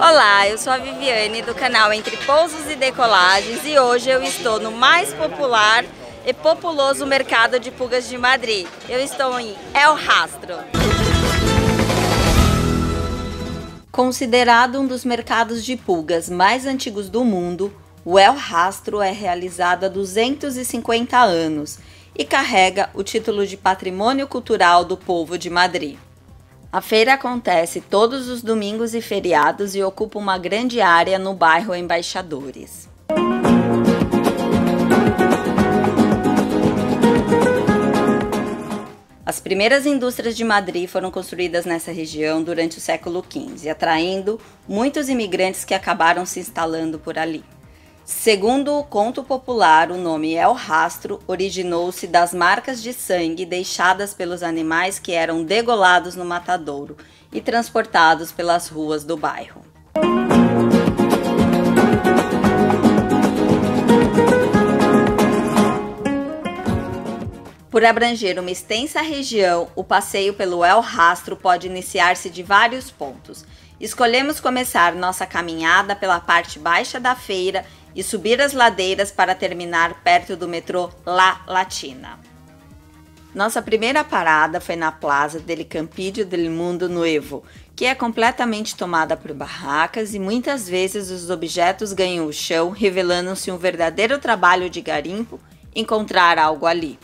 Olá, eu sou a Viviane do canal Entre Pousos e Decolagens e hoje eu estou no mais popular e populoso mercado de pulgas de Madrid. Eu estou em El Rastro. Considerado um dos mercados de pulgas mais antigos do mundo, o El Rastro é realizado há 250 anos e carrega o título de Patrimônio Cultural do Povo de Madrid. A feira acontece todos os domingos e feriados e ocupa uma grande área no bairro Embaixadores. As primeiras indústrias de Madrid foram construídas nessa região durante o século XV, atraindo muitos imigrantes que acabaram se instalando por ali. Segundo o conto popular, o nome El Rastro originou-se das marcas de sangue deixadas pelos animais que eram degolados no matadouro e transportados pelas ruas do bairro. Por abranger uma extensa região, o passeio pelo El Rastro pode iniciar-se de vários pontos. Escolhemos começar nossa caminhada pela parte baixa da feira e subir as ladeiras para terminar perto do metrô La Latina. Nossa primeira parada foi na Plaza del Campillo del Mundo Nuevo, que é completamente tomada por barracas e muitas vezes os objetos ganham o chão, revelando-se um verdadeiro trabalho de garimpo encontrar algo ali.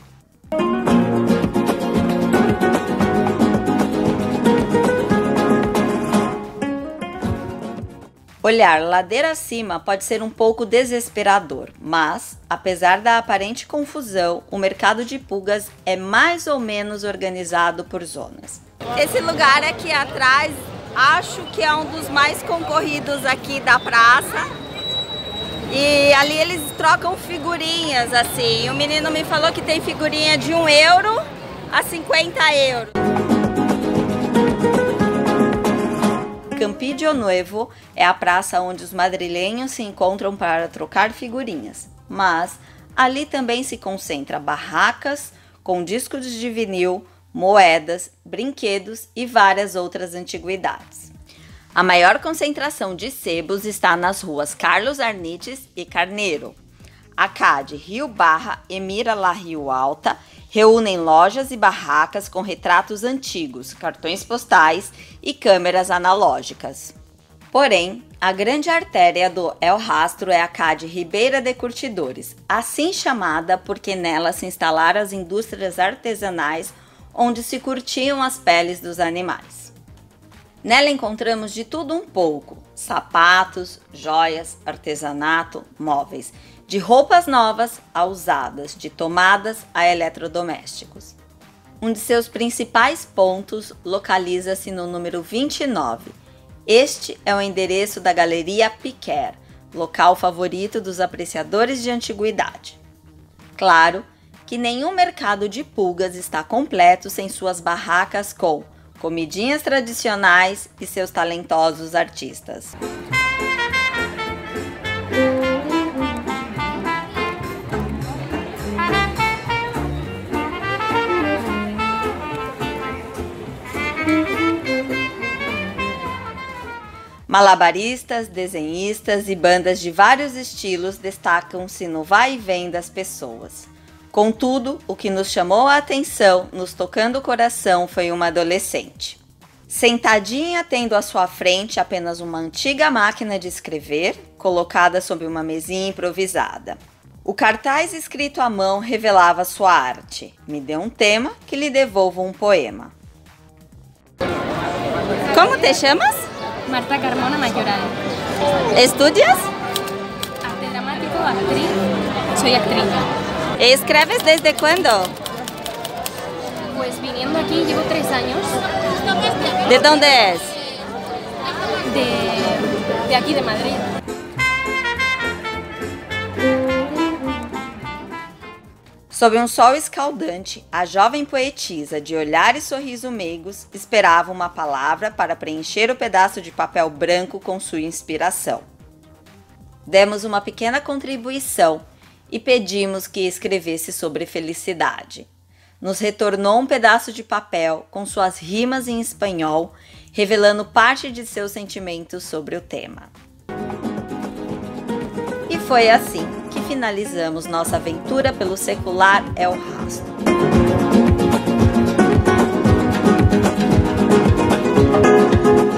Olhar ladeira acima pode ser um pouco desesperador, mas, apesar da aparente confusão, o mercado de pulgas é mais ou menos organizado por zonas. Esse lugar aqui atrás, acho que é um dos mais concorridos aqui da praça. E ali eles trocam figurinhas, assim. O menino me falou que tem figurinha de 1 euro a 50 euros. Campillo Nuevo é a praça onde os madrilenhos se encontram para trocar figurinhas, mas ali também se concentra barracas com discos de vinil, moedas, brinquedos e várias outras antiguidades. A maior concentração de sebos está nas ruas Carlos Arnites e Carneiro. A CAD Rio Barra e Mira La Rio Alta reúnem lojas e barracas com retratos antigos, cartões postais e câmeras analógicas. Porém, a grande artéria do El Rastro é a CAD Ribeira de Curtidores, assim chamada porque nela se instalaram as indústrias artesanais onde se curtiam as peles dos animais. Nela encontramos de tudo um pouco: sapatos, joias, artesanato, móveis de roupas novas a usadas, de tomadas a eletrodomésticos. Um de seus principais pontos localiza-se no número 29. Este é o endereço da Galeria Piquer, local favorito dos apreciadores de antiguidade. Claro que nenhum mercado de pulgas está completo sem suas barracas com comidinhas tradicionais e seus talentosos artistas. Malabaristas, desenhistas e bandas de vários estilos destacam-se no vai e vem das pessoas. Contudo, o que nos chamou a atenção, nos tocando o coração, foi uma adolescente. Sentadinha, tendo à sua frente apenas uma antiga máquina de escrever, colocada sobre uma mesinha improvisada. O cartaz escrito à mão revelava sua arte. Me dê um tema que lhe devolvo um poema. Como te chamas? Marta Carmona Mayoral. ¿Estudias? Arte dramático, actriz. Soy actriz. ¿Escribes desde cuándo? Pues viniendo aquí llevo tres años. ¿De dónde es? De, de aquí, de Madrid. Sob um sol escaldante, a jovem poetisa, de olhar e sorriso meigos, esperava uma palavra para preencher o pedaço de papel branco com sua inspiração. Demos uma pequena contribuição e pedimos que escrevesse sobre felicidade. Nos retornou um pedaço de papel com suas rimas em espanhol revelando parte de seus sentimentos sobre o tema. E foi assim finalizamos nossa aventura pelo secular El Rastro. Música